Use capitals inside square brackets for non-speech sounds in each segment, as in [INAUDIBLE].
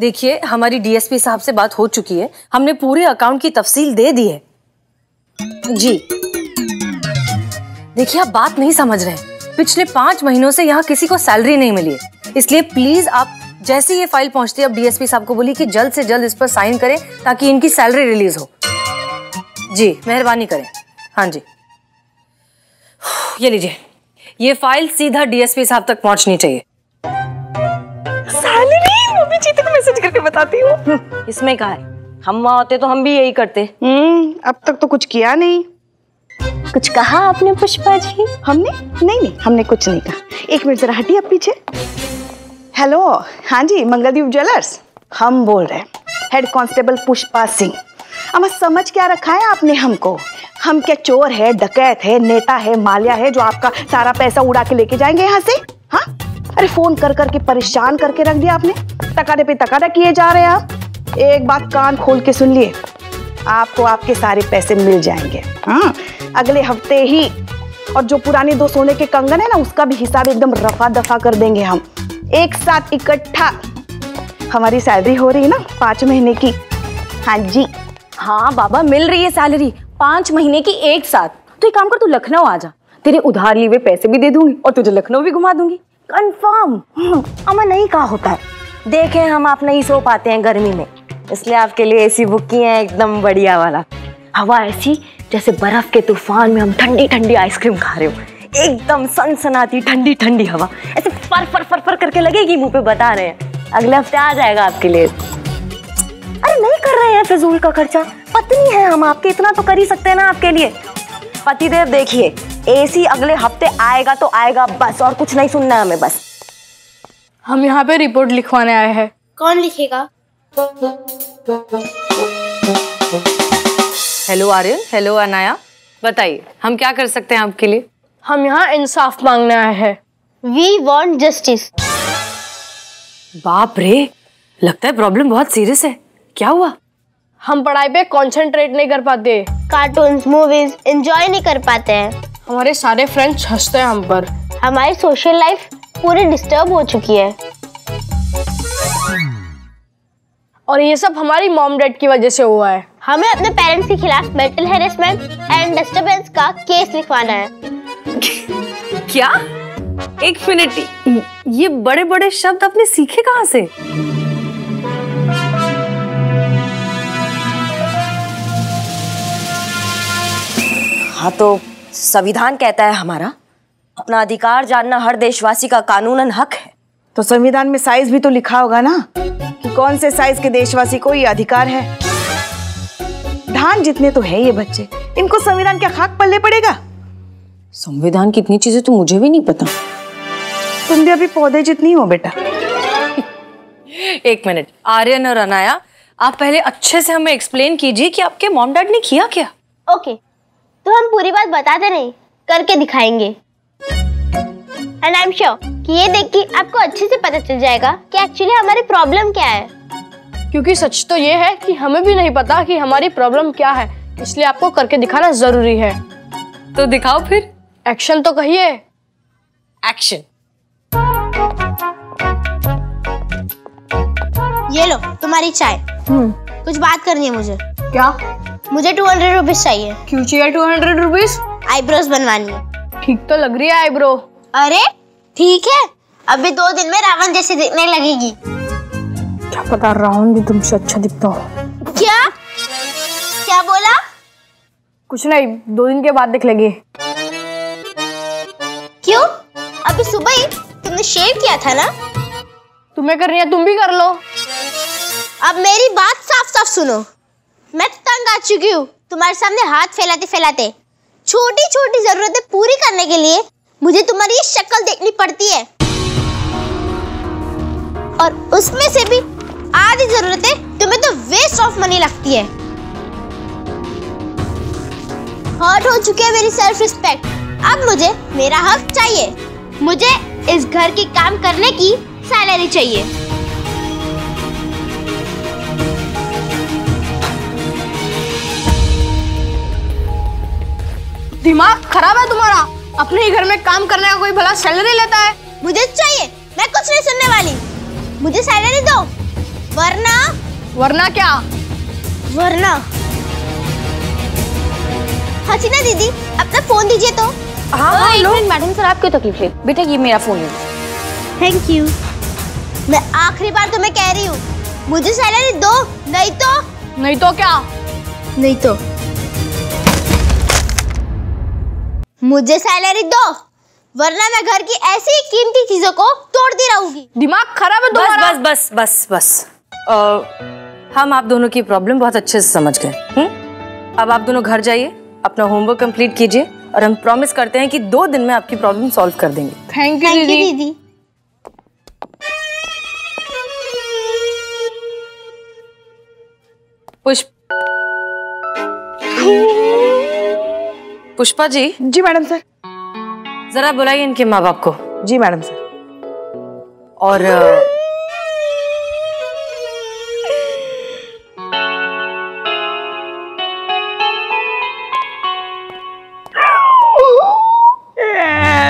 देखिए, हमारी डीएसपी साहब से बात हो चुकी है। हमने पूरे अकाउंट की तफसील दे दी है। जी। देखिए, आप बात नहीं समझ रहे पिछले पाँच महीनों से यहाँ किसी को सैलरी नहीं मिली है। इसलिए प्लीज़ आप जैसे ये फ़ाइल पहुँचती है अब डीएसपी साहब को बोलिए कि जल्द से जल्द इस पर साइन करें ताकि इनकी सैलरी रिलीज़ हो। जी, मेहरबानी करें। हाँ जी। ये लीजिए। ये फ़ाइल सीधा डीएसपी साहब तक पहुंचनी चाहिए। सैलरी जीते को मैसेज करके बताती हूँ। इसमें कहा है? हम वहाँ होते तो हम भी यही करते। हम्म अब तक तो कुछ किया नहीं। कुछ कहा आपने पुष्पा जी? हमने? नहीं नहीं हमने कुछ नहीं कहा। एक मिनट जरा हटिए अब पीछे। हेलो हाँ जी मंगलदीप ज्वेलर्स। हम बोल रहे हैं हेड कांस्टेबल पुष्पा सिंह। अब समझ क्या रखा है आपने हमको? हम क्या चोर है डकैत है नेता है मालिया है जो आपका सारा पैसा उड़ा के लेके जाएँगे यहाँ से? अरे फ़ोन कर करके परेशान करके रख दिया आपने। तकादे पे तकादा किए जा रहे हैं आप। एक बात कान खोल के सुन लिए। आपको आपके सारे पैसे मिल जाएँगे। हाँ अगले हफ़्ते ही और जो पुराने दो सोने के कंगन है ना, उसका भी हिसाब एकदम रफा दफ़ा कर देंगे हम। एक साथ इकट्ठा। हमारी सैलरी हो रही है ना, पाँच महीने की। हाँ जी। हाँ बाबा, मिल रही है सैलरी। पाँच महीने की एक साथ। तो एक काम कर, तू लखनऊ आ जा। तेरे उधार लिए हुए पैसे भी दे दूँगी और तुझे लखनऊ भी घुमा दूँगी। कंफर्म [LAUGHS] अमन नहीं कहा होता। है देखें, हम आप नहीं सो पाते हैं गर्मी में। इसलिए आपके लिए एसी बुक किए हैं, एकदम बढ़िया वाला। हवा ऐसी, जैसे बर्फ़ के तूफ़ान में हम ठंडी ठंडी आइसक्रीम खा रहे हो। एकदम सनसनाती ठंडी ठंडी हवा। ऐसे फर फर फर फर करके लगेगी, मुँह पे बता रहे हैं। अगले हफ़्ते आ जाएगा आपके लिए। अरे नहीं कर रहे हैं, फिजूल का खर्चा। पत्नी है हम, आपके इतना तो कर ही सकते हैं ना आपके लिए। पतिदेव देखिए एसी अगले हफ़्ते आएगा तो आएगा बस और कुछ नहीं सुनना है हमें बस। हम यहाँ पे रिपोर्ट लिखवाने आए हैं। कौन लिखेगा? हेलो आर्यन हेलो अनाया बताइए हम क्या कर सकते हैं आपके लिए? हम यहाँ इंसाफ मांगने आए हैं। वी वॉन्ट जस्टिस बाप रे लगता है प्रॉब्लम बहुत सीरियस है। क्या हुआ? हम पढ़ाई पे कंसंट्रेट नहीं कर पाते। कार्टून मूवीज़ एंजॉय नहीं कर पाते हैं। हमारे सारे फ्रेंड्स हँसते हैं हम पर। हमारी सोशल लाइफ पूरी डिस्टर्ब हो चुकी है। और ये सब हमारी मॉम डैड की वजह से हुआ है। हमें अपने पेरेंट्स के खिलाफ मेंटल हेरेसमेंट एंड डिस्टरबेंस का केस लिखवाना है। क्या? एक मिनट ये बड़े बड़े शब्द आपने सीखे कहाँ से? हाँ तो संविधान कहता है हमारा अपना अधिकार जानना हर देशवासी का कानूनन हक है। तो संविधान में साइज़ भी तो लिखा होगा ना कि कौन से साइज़ के देशवासी को ये अधिकार है। धान जितने तो है ये बच्चे इनको संविधान क्या खाक पल्ले पड़ेगा। संविधान की इतनी चीज़ें तो मुझे भी नहीं पता। तुम भी अभी पौधे जितनी हो बेटा। एक मिनट आर्यन और अनाया आप पहले अच्छे से हमें एक्सप्लेन कीजिए कि आपके मॉम डैड ने किया क्या? ओके तो हम पूरी बात बताते नहीं करके दिखाएँगे। एंड आई एम श्योर कि ये देख के आपको अच्छे से पता चल जाएगा कि एक्चुअली हमारी प्रॉब्लम क्या है। क्योंकि सच तो ये है कि हमें भी नहीं पता कि हमारी प्रॉब्लम क्या है इसलिए आपको करके दिखाना ज़रूरी है। तो दिखाओ फिर एक्शन तो कहिए। एक्शन ये लो तुम्हारी चाय। कुछ बात करनी है मुझे। क्या? मुझे टू हंड्रेड रुपीज़ चाहिए। क्यों चाहिए टू हंड्रेड रुपीज़ आईब्रोज बनवानी है। ठीक तो लग रही है आईब्रो अरे ठीक है। अभी दो दिन में रावण जैसे दिखने लगेगी। क्या पता राउंड भी तुमसे अच्छा दिखता हो। क्या? क्या बोला? कुछ नहीं दो दिन के बाद देख लेंगे। क्यों? अभी सुबह ही तुमने शेव किया था ना? तुम्हें करनी है तुम भी कर लो। अब मेरी बात साफ़ साफ़ सुनो। मैं तंग आ चुकी हूँ। तुम्हारे सामने हाथ फैलाते फैलाते। छोटी छोटी जरूरतें पूरी करने के लिए मुझे तुम्हारी ये शक्ल देखनी पड़ती है। और उसमें से भी आधी जरूरतें तुम्हें तो वेस्ट ऑफ़ मनी लगती है। हर्ट हो चुकी है मेरी सेल्फ रिस्पेक्ट अब मुझे मेरा हक चाहिए। मुझे इस घर के काम करने की सैलरी चाहिए। दिमाग खराब है तुम्हारा। अपने ही घर में काम करने का कोई भला सैलरी लेता है। मुझे चाहिए। मैं कुछ नहीं सुनने वाली। मुझे सैलरी दो। वरना? वरना क्या? वरना? हसीना दीदी अपना फ़ोन दीजिए तो। हाँ मिनट मैडम सर आप क्यों तकलीफ़ ले? बेटा ये मेरा फ़ोन है। थैंक यू मैं आखिरी बार तुम्हें कह रही हूँ। मुझे सैलरी दो नहीं तो? नहीं तो क्या? नहीं तो। मुझे सैलरी दो वरना मैं घर की ऐसी कीमती चीज़ों को तोड़ती रहूँगी। दिमाग खराब है बस तुम्हारा। बस बस बस बस अ, हम आप दोनों की प्रॉब्लम बहुत अच्छे से समझ गए। हम्म? अब आप दोनों घर जाइए अपना होमवर्क कंप्लीट कीजिए और हम प्रॉमिस करते हैं कि दो दिन में आपकी प्रॉब्लम सॉल्व कर देंगे। थैंक यू थैंक यू दीदी। दीदी। पुष्प। पुष्पा जी? जी मैडम सर। जरा बुलाइए इनके माँ बाप को। जी मैडम सर। और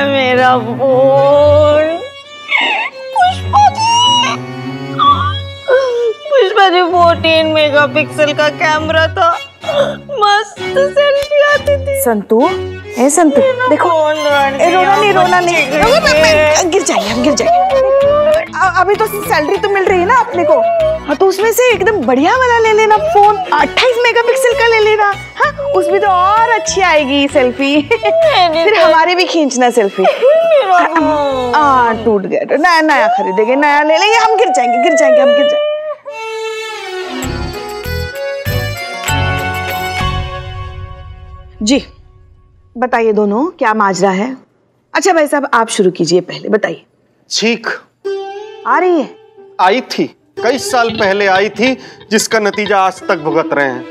मेरा फ़ोन। पुष्पा जी। पुष्पा जी 14 मेगापिक्सल का कैमरा था। मस्त सेल्फी संतू? ए संतू देखो। ए, रोना नहीं रोना नहीं। गिर जाएँगे हम गिर जाएँगे अ- अभी तो सैलरी तो मिल रही है ना अपने को। हाँ तो उसमें से एकदम बढ़िया वाला ले लेना फ़ोन 28 मेगापिक्सल का ले लेना। हाँ उसमें तो और अच्छी आएगी सेल्फी फिर हमारे भी खींचना सेल्फी [LAUGHS] आ टूट गया। तो नया नया खरीदेंगे नया ले लेंगे हम गिर जाएँगे गिर जाएँगे हम गिर जाएँगे। जी। बताइए दोनों क्या माजरा है? अच्छा भाई साहब आप शुरू कीजिए पहले बताइए। छींक आ रही है? आई थी कई साल पहले आई थी जिसका नतीजा आज तक भुगत रहे हैं।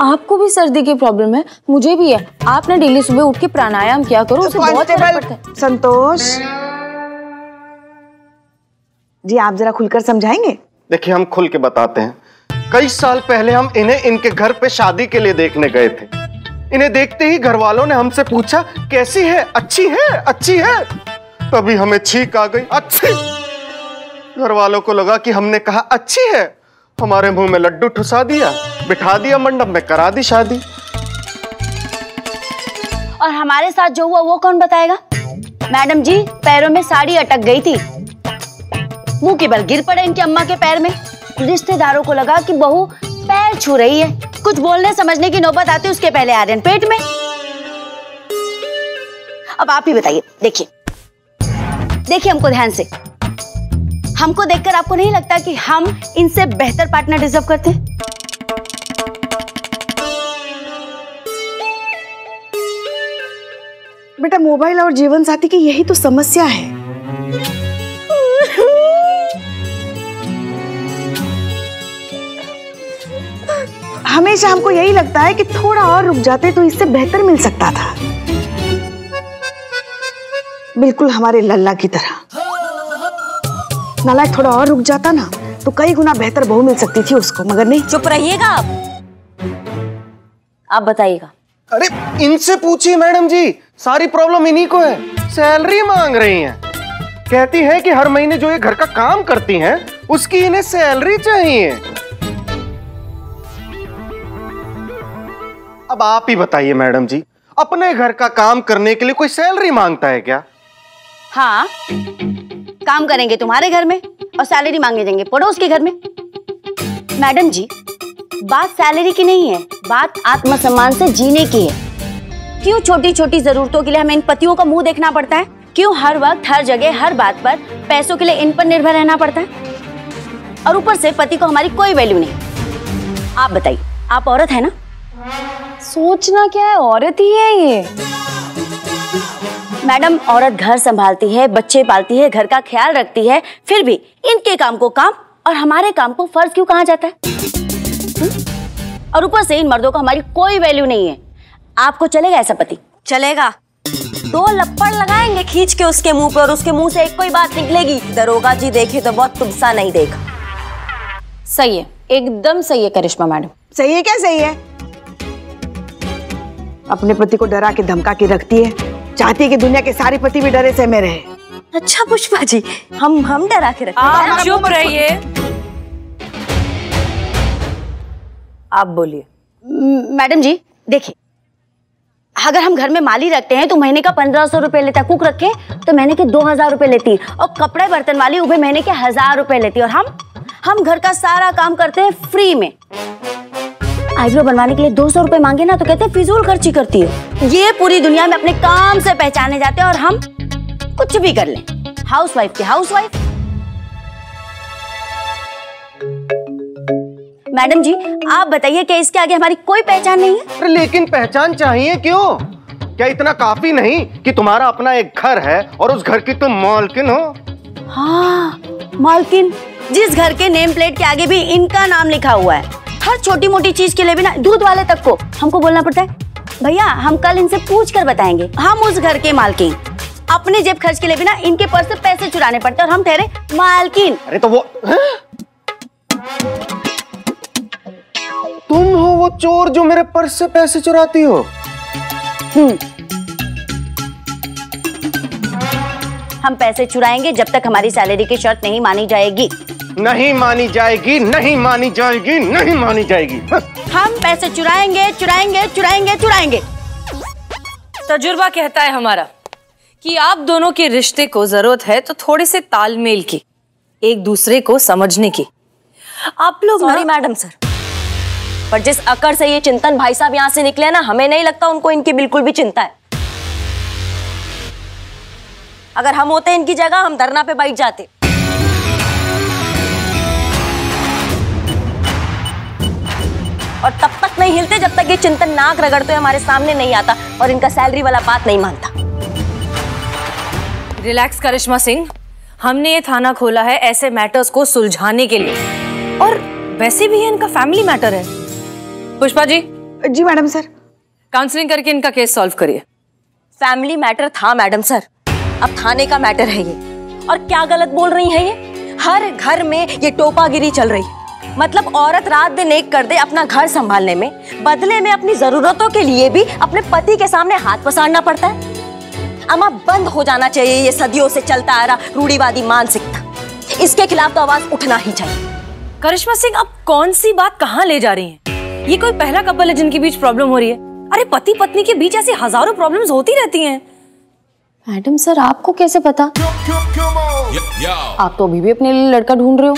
आपको भी सर्दी की प्रॉब्लम है मुझे भी है। आप ना डेली सुबह उठ के प्राणायाम किया करो उससे बहुत पड़ता है। संतोष। जी आप जरा खुलकर समझाएँगे? देखिए हम खुल के बताते हैं। कई साल पहले हम इन्हें इनके घर पे शादी के लिए देखने गए थे। इन्हें देखते ही घर वालों ने हमसे पूछा, कैसी है? अच्छी है? अच्छी है? तभी हमें छींक आ गई, अच्छी! घर वालों को लगा कि हमने कहा, अच्छी है। हमारे मुँह में लड्डू ठुसा दिया, बिठा दिया मंडप में, करा दी शादी। और हमारे साथ जो हुआ, वो कौन बताएगा? मैडम जी, पैरों में साड़ी अटक गई थी। मुँह के बल गिर पड़े इनकी अम्मा के पैर में। रिश्तेदारों को लगा कि बहू पैर छू रही है। कुछ बोलने, समझने की नौबत आती उसके पहले आर्यन पेट में। अब आप ही बताइए, देखिए। देखिए हमको ध्यान से। हमको देखकर आपको नहीं लगता कि हम इनसे बेहतर पार्टनर डिजर्व करते बेटा, मोबाइल और जीवन साथी की यही तो समस्या है। हमेशा हमको यही लगता है कि थोड़ा और रुक जाते तो इससे बेहतर मिल सकता था। बिल्कुल हमारे लल्ला की तरह। नालायक थोड़ा और रुक जाता ना तो कई गुना बेहतर बहू मिल सकती थी उसको मगर नहीं। चुप रहिएगा आप। आप बताइएगा। अरे इनसे पूछिए मैडम जी सारी प्रॉब्लम इन्हीं को है। सैलरी मांग रही हैं। कहती है कि हर महीने जो ये घर का काम करती हैं उसकी इन्हें सैलरी चाहिए। अब आप ही बताइए, मैडम जी, अपने घर का काम करने के लिए कोई सैलरी माँगता है क्या? हाँ काम करेंगे तुम्हारे घर में और सैलरी मांगे जाएँगे पड़ोस के घर में। मैडम जी, बात सैलरी की नहीं है, बात आत्मसम्मान से जीने की है। क्यों छोटी छोटी जरूरतों के लिए हमें इन पतियों का मुँह देखना पड़ता है? क्यों हर वक्त, हर जगह, हर बात पर पैसों के लिए इन पर निर्भर रहना पड़ता है? और ऊपर से पति को हमारी कोई वैल्यू नहीं। आप बताइए, आप औरत है ना? सोचना क्या है? औरत ही है ये। मैडम औरत घर संभालती है बच्चे पालती है घर का ख्याल रखती है फिर भी इनके काम को काम और हमारे काम को फ़र्ज़ क्यों कहा जाता है? हम्म? और ऊपर से इन मर्दों को हमारी कोई वैल्यू नहीं है। आपको चलेगा ऐसा पति? चलेगा। दो लप्पड़ लगाएँगे खींच के उसके मुँह पे और उसके मुँह से एक कोई बात निकलेगी। दरोगा जी देखे तो बहुत तुमसा नहीं देखा सही है। एकदम सही है करिश्मा मैडम। सही है क्या सही है? अपने पति को डरा के धमका के रखती है। चाहती है कि दुनिया के सारे पति भी डरे से में रहे। अच्छा पुष्पा जी हम हम डरा के रखते आप चुप रहिए। आप बोलिए। मैडम जी देखिए अगर हम घर में माली रखते हैं तो महीने का पंद्रह सौ रुपए लेता कुक रखे तो महीने के दो हज़ार रुपए लेती। है और कपड़े बर्तन वाली उभे महीने के हज़ार रुपए लेती। है और हम हम घर का सारा काम करते हैं फ्री में। आईब्रो बनवाने के लिए दो सौ रुपए मांगे ना तो कहते हैं फिजूल खर्ची करती है। ये पूरी दुनिया में अपने काम से पहचाने जाते हैं और हम कुछ भी कर लें। हाउस वाइफ की हाउस वाइफ मैडम जी आप बताइए कि इसके आगे हमारी कोई पहचान नहीं है? अरे लेकिन पहचान चाहिए क्यों? क्या इतना काफ़ी नहीं कि तुम्हारा अपना एक घर है और उस घर की तुम मालकिन हो? हाँ मालकिन। जिस घर के नेम प्लेट के आगे भी इनका नाम लिखा हुआ है। हर छोटी मोटी चीज़ के लिए भी ना दूध वाले तक को हमको बोलना पड़ता है। भैया हम कल इनसे पूछ कर बताएँगे। हम उस घर के मालकिन। अपने जेब खर्च के लिए भी ना इनके पर्स से पैसे चुराने पड़ते हैं और हम ठहरे मालकिन। अरे तो वो हैं? तुम हो वो चोर जो मेरे पर्स से पैसे चुराती हो। हम पैसे चुराएँगे जब तक हमारी सैलरी की शर्त नहीं मानी जाएगी। नहीं मानी जाएगी नहीं मानी जाएगी नहीं मानी जाएगी। हम पैसे चुराएँगे चुराएँगे चुराएँगे चुराएँगे। तजुर्बा कहता है हमारा कि आप दोनों के रिश्ते को ज़रूरत है तो थोड़े से तालमेल की एक दूसरे को समझने की। आप लोग ना मैडम सर पर जिस अकड़ से ये चिंतन भाई साहब यहाँ से निकले ना हमें नहीं लगता उनको इनकी बिल्कुल भी चिंता है। अगर हम होते इनकी जगह हम धरना पे बैठ जाते। और तब तक नहीं हिलते जब तक ये चिंतन नाक रगड़ते हुए हमारे सामने नहीं आता और इनका सैलरी वाला बात नहीं मानता। रिलैक्स करिश्मा सिंह। हमने ये थाना खोला है ऐसे मैटर्स को सुलझाने के लिए। और वैसे भी इनका फैमिली मैटर है। पुष्पा जी। जी मैडम सर। काउंसलिंग करके इनका केस सॉल्व करिए। फैमिली मैटर था मैडम सर। अब थाने का मैटर है ये। और क्या गलत बोल रही है ये? हर घर में ये टोपागिरी चल रही। है मतलब औरत रात दिन एक कर दे अपना घर संभालने में। बदले में अपनी जरूरतों के लिए भी अपने पति के सामने हाथ पसारना पड़ता है। अमा बंद हो जाना चाहिए ये सदियों से चलता आ रहा रूढ़ीवादी मानसिकता। इसके खिलाफ तो आवाज़ उठना ही चाहिए। करिश्मा सिंह अब कौन सी बात कहाँ ले जा रही है? ये कोई पहला कपल है जिनके बीच प्रॉब्लम हो रही है। अरे पति पत्नी के बीच ऐसी हज़ारों प्रॉब्लम्स होती रहती हैं। मैडम सर आपको कैसे पता? आप तो अभी भी अपने लिए लड़का ढूंढ रहे हो।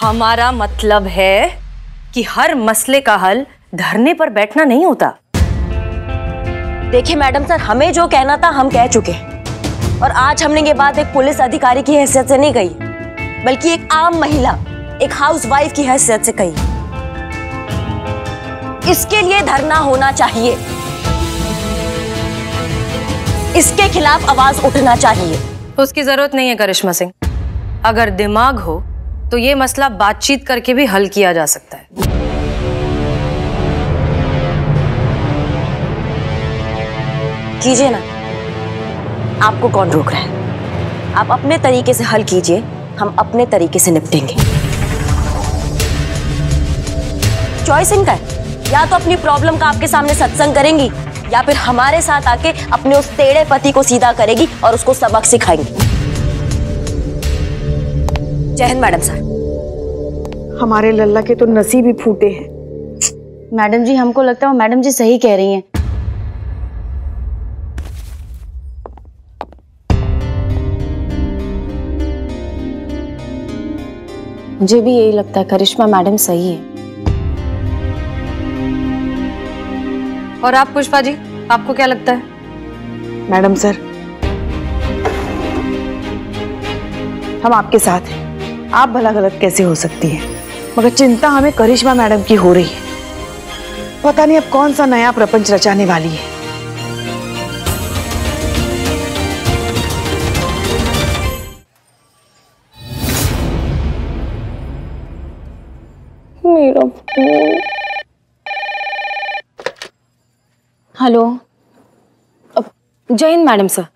हमारा मतलब है कि हर मसले का हल धरने पर बैठना नहीं होता। देखिए मैडम सर हमें जो कहना था हम कह चुके और आज हमने ये बात एक पुलिस अधिकारी की हैसियत से नहीं कही बल्कि एक आम महिला एक हाउस वाइफ की हैसियत से कही। इसके लिए धरना होना चाहिए। इसके खिलाफ आवाज़ उठना चाहिए। उसकी ज़रूरत नहीं है करिश्मा सिंह। अगर दिमाग हो तो ये मसला बातचीत करके भी हल किया जा सकता है। कीजिए ना। आपको कौन रोक रहा है? आप अपने तरीके से हल कीजिए, हम अपने तरीके से निपटेंगे। चॉइस इनका है। या तो अपनी प्रॉब्लम का आपके सामने सत्संग करेंगी, या फिर हमारे साथ आके अपने उस टेढ़े पति को सीधा करेगी और उसको सबक सिखाएँगी। जय हिंद मैडम सर। हमारे लल्ला के तो नसीब ही फूटे हैं। मैडम जी हमको लगता है वो मैडम जी सही कह रही हैं। मुझे भी यही लगता है करिश्मा मैडम सही है। और आप पुष्पा जी आपको क्या लगता है? मैडम सर हम आपके साथ हैं। आप भला गलत कैसे हो सकती है? मगर चिंता हमें करिश्मा मैडम की हो रही है। पता नहीं अब कौन सा नया प्रपंच रचाने वाली है। मेरा हेलो। अब जय हिंद मैडम सर।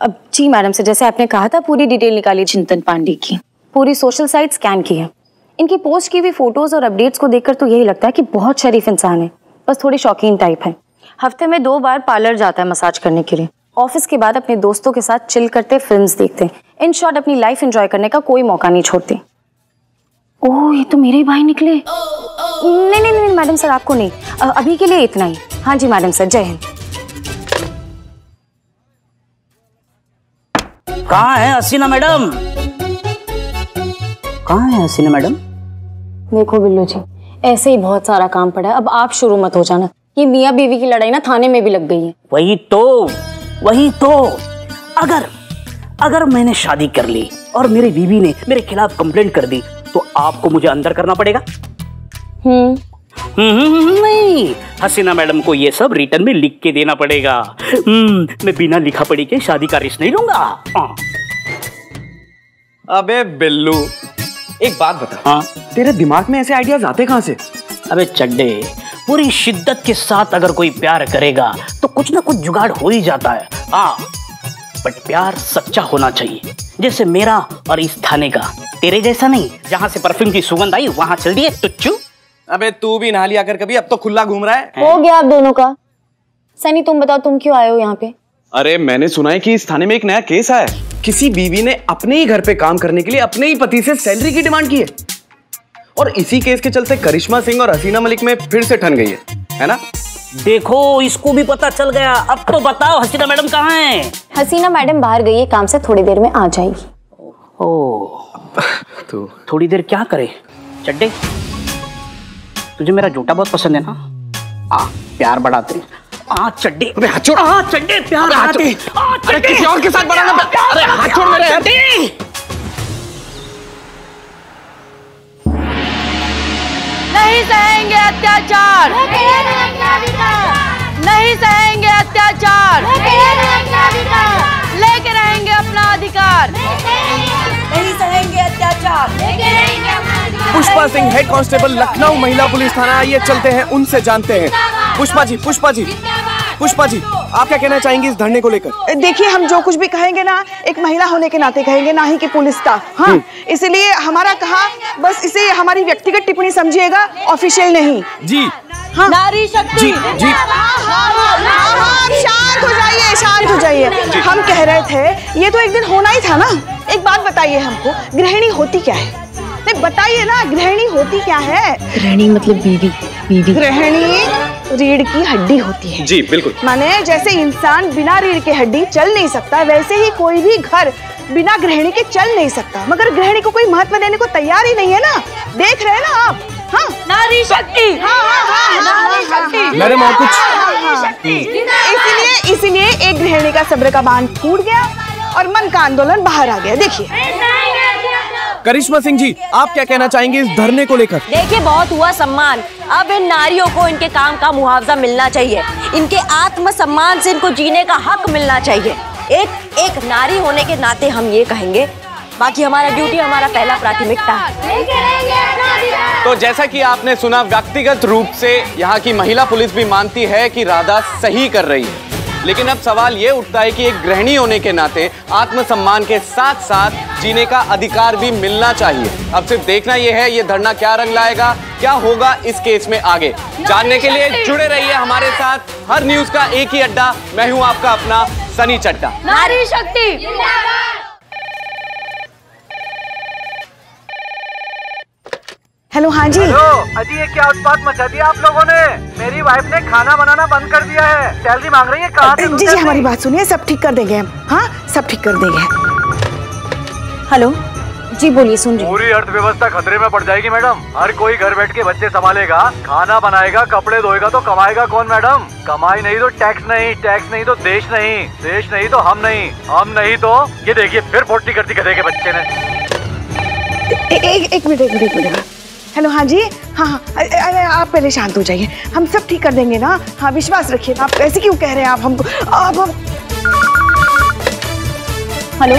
अब जी मैडम सर जैसे आपने कहा था पूरी डिटेल निकाली चिंतन पांडे की। पूरी सोशल साइट स्कैन की है। इनकी पोस्ट की हुई फ़ोटोज़ और अपडेट्स को देखकर तो यही लगता है कि बहुत शरीफ इंसान है। बस थोड़ी शौकीन टाइप है। हफ़्ते में दो बार पार्लर जाता है मसाज करने के लिए। ऑफ़िस के बाद अपने दोस्तों के साथ चिल करते फिल्म्स देखते। इन शॉर्ट अपनी लाइफ एंजॉय करने का कोई मौका नहीं छोड़ते। ओह, ये तो मेरे भाई निकले। नहीं नहीं नहीं मैडम सर आपको नहीं। अभी के लिए इतना ही। हाँ जी मैडम सर जय हिंद। कहाँ है हसीना मैडम? कहाँ है हसीना मैडम? देखो बिल्लू जी ऐसे ही बहुत सारा काम पड़ा है। अब आप शुरू मत हो जाना। ये मियाँ बीवी की लड़ाई ना थाने में भी लग गई है। वही तो वही तो। अगर अगर मैंने शादी कर ली और मेरी बीवी ने मेरे खिलाफ कंप्लेंट कर दी तो आपको मुझे अंदर करना पड़ेगा? हम्म हम्म, हम्म, हम्म, नहीं। हसीना मैडम को ये सब रिटर्न में लिख के देना पड़ेगा। हम्म, मैं बिना लिखा पढ़ी के शादी का रिश्त नहीं लूँगा। हाँ, अबे बिल्लू एक बात बता हाँ। तेरे दिमाग में ऐसे आइडियाज़ आते कहाँ से? अबे चड्डे पूरी शिद्दत के साथ अगर कोई प्यार करेगा तो कुछ ना कुछ जुगाड़ हो ही जाता है। हाँ बट प्यार सच्चा होना चाहिए जैसे मेरा और इस थाने का। तेरे जैसा नहीं जहाँ से परफ्यूम की सुगंध आई वहाँ चल दिए टुच्चू। अबे तू भी नहा लिया कर कभी अब तो खुला घूम रहा है? हो गया आप दोनों का। सनी तुम बताओ तुम क्यों आए हो यहाँ पे? अरे मैंने सुना है कि इस थाने में एक नया केस आया है। किसी बीवी ने अपने ही घर पे काम करने के लिए अपने ही पति से सैलरी की डिमांड की है। और इसी केस के चलते करिश्मा सिंह और हसीना मलिक में फिर से ठन गई है है ना? देखो इसको भी पता चल गया। अब तो बताओ हसीना मैडम कहाँ है? हसीना मैडम बाहर गई है काम से थोड़ी देर में आ जाएगी। ओ। तो थोड़ी देर क्या करे? चड्डे तुझे मेरा जूटा बहुत पसंद है ना? आ प्यार बढ़ाते। आ चड्डे। अबे हाथ छोड़ आ चड्डे प्यार अरे किसी और के साथ। प्यार अरे हाथ छोड़ मेरे यार। नहीं सहेंगे अत्याचार। नहीं सहेंगे अत्याचार। लेके रहेंगे अपना अधिकार। नहीं सहेंगे अत्याचार। पुष्पा सिंह हेड कांस्टेबल लखनऊ महिला पुलिस थाना। आइए चलते हैं उनसे जानते हैं। पुष्पा जी पुष्पा जी। पुष्पा जी आप क्या कहना चाहेंगे इस धरने को लेकर? देखिए हम जो कुछ भी कहेंगे ना एक महिला होने के नाते कहेंगे ना ही कि पुलिस स्टाफ हाँ इसलिए हमारा कहा बस इसे हमारी व्यक्तिगत टिप्पणी समझिएगा ऑफिशियल नहीं। जी। हाँ। नारी शक्ति। जी जी। शांत हो जाइए शांत हो जाइए। हम कह रहे थे ये तो एक दिन होना ही था ना। एक बात बताइए हमको गृहिणी होती क्या है? नहीं बताइए ना गृहिणी होती क्या है? गृहिणी मतलब बीवी बीवी। गृहिणी रीढ़ की हड्डी होती है। जी बिल्कुल। माने जैसे इंसान बिना रीढ़ के हड्डी चल नहीं सकता वैसे ही कोई भी घर बिना गृहिणी के चल नहीं सकता। मगर गृहिणी को कोई महत्व देने को तैयार ही नहीं है ना? देख रहे हैं ना आप? हाँ? नारी शक्ति। हाँ, हाँ, हाँ, मैडम और कुछ हाँ। इसीलिए इसीलिए एक गृहिणी का सब्र का बाँध टूट गया और मन का आंदोलन बाहर आ गया। देखिए। करिश्मा सिंह जी आप क्या कहना चाहेंगे इस धरने को लेकर? देखिए बहुत हुआ सम्मान। अब इन नारियों को इनके काम का मुआवजा मिलना चाहिए। इनके आत्म सम्मान से इनको जीने का हक मिलना चाहिए। एक एक नारी होने के नाते हम ये कहेंगे बाकी हमारा ड्यूटी हमारा पहला प्राथमिकता है। तो जैसा कि आपने सुना व्यक्तिगत रूप से यहाँ की महिला पुलिस भी मानती है कि राधा सही कर रही है। लेकिन अब सवाल ये उठता है कि एक गृहिणी होने के नाते आत्मसम्मान के साथ साथ जीने का अधिकार भी मिलना चाहिए। अब सिर्फ़ देखना यह है ये धरना क्या रंग लाएगा क्या होगा इस केस में आगे। जानने के लिए जुड़े रहिए हमारे साथ। हर न्यूज़ का एक ही अड्डा मैं हूँ आपका अपना सनी चड्डा। नारी शक्ति। हेलो हाँ जी। हेलो अजी ये क्या उत्पाद मचा दिया आप लोगों ने? मेरी वाइफ ने खाना बनाना बंद कर दिया है। सैलरी मांग रही है कहाँ से जी जी हमारी बात सुनिए सब ठीक कर देंगे हम। हाँ सब ठीक कर देंगे। हेलो जी बोलिए सुन रही पूरी अर्थव्यवस्था खतरे में पड़ जाएगी मैडम। हर कोई घर बैठ के बच्चे संभालेगा खाना बनाएगा कपड़े धोएगा तो कमाएगा कौन मैडम? कमाई नहीं तो टैक्स नहीं टैक्स नहीं तो देश नहीं देश नहीं तो हम नहीं हम नहीं तो ये देखिए फिर फोर्टी कर दी गधे के बच्चे ने। ए- एक मिनट एक मिनट एक मिनट। हेलो हाँ जी। हाँ हाँ। अरे, आप पहले शांत हो जाइए। हम सब ठीक कर देंगे ना? हाँ विश्वास रखिए आप ऐसे क्यों कह रहे हैं? आप हमको आप हम हेलो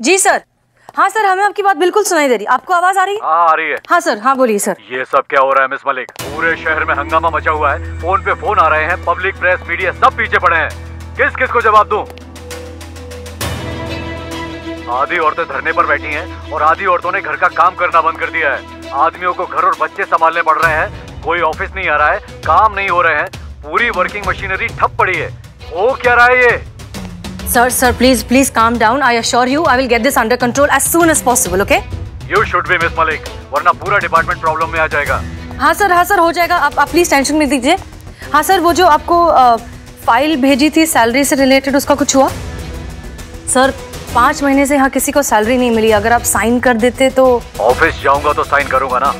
जी, सर। हाँ सर हमें आपकी बात बिल्कुल सुनाई दे रही आपको आवाज़ आ रही है? हाँ आ रही है। हाँ सर हाँ बोलिए सर। ये सब क्या हो रहा है मिस मलिक? पूरे शहर में हंगामा मचा हुआ है। फ़ोन पे फ़ोन आ रहे हैं। पब्लिक प्रेस मीडिया सब पीछे पड़े हैं। किस किस को जवाब दूँ? आधी औरतें धरने पर बैठी हैं और आधी औरतों ने घर का काम करना बंद कर दिया है। आदमियों को घर और बच्चे संभालने पड़ रहे हैं। कोई ऑफ़िस नहीं आ रहा है। काम नहीं हो रहे हैं। पूरी वर्किंग मशीनरी ठप पड़ी है। हो क्या रहा है ये? Sir sir please please calm down I assure you I will get this under control as soon as possible okay you should be miss Malik वरना पूरा डिपार्टमेंट प्रॉब्लम में आ जाएगा। हाँ सर हाँ सर हो जाएगा। आप आप प्लीज़ टेंशन मत दीजिए। हाँ सर वो जो आपको अ, फ़ाइल भेजी थी सैलरी से रिलेटेड उसका कुछ हुआ? सर पाँच महीने से यहाँ किसी को सैलरी नहीं मिली। अगर आप साइन कर देते तो ऑफ़िस जाऊँगा तो साइन करूँगा ना।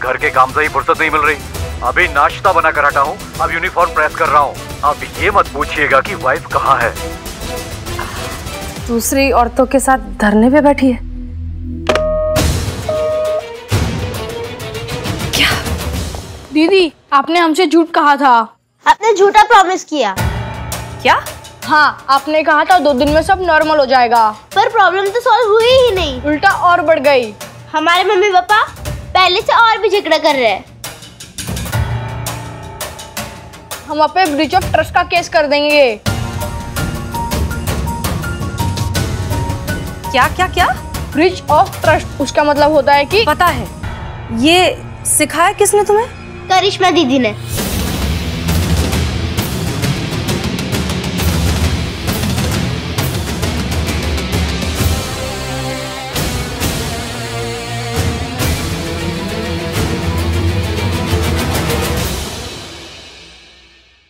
घर के काम से ही फुर्सत नहीं मिल रही। अभी नाश्ता बना कर हटा हूँ अब यूनिफॉर्म प्रेस कर रहा हूँ। अब ये मत पूछिएगा कि वाइफ कहाँ है। दूसरी औरतों के साथ धरने पे बैठी है? क्या? दीदी आपने हमसे झूठ कहा था। आपने झूठा प्रॉमिस किया। क्या? हाँ। आपने कहा था दो दिन में सब नॉर्मल हो जाएगा। पर प्रॉब्लम तो सॉल्व हुई ही नहीं। उल्टा और बढ़ गई। हमारे मम्मी पापा पहले से और भी झगड़ा कर रहे हैं। हम आप पे ब्रिज ऑफ़ ट्रस्ट का केस कर देंगे। क्या क्या क्या? ब्रिज ऑफ़ ट्रस्ट उसका मतलब होता है कि पता है ये सिखाया किसने तुम्हें? करिश्मा दीदी ने।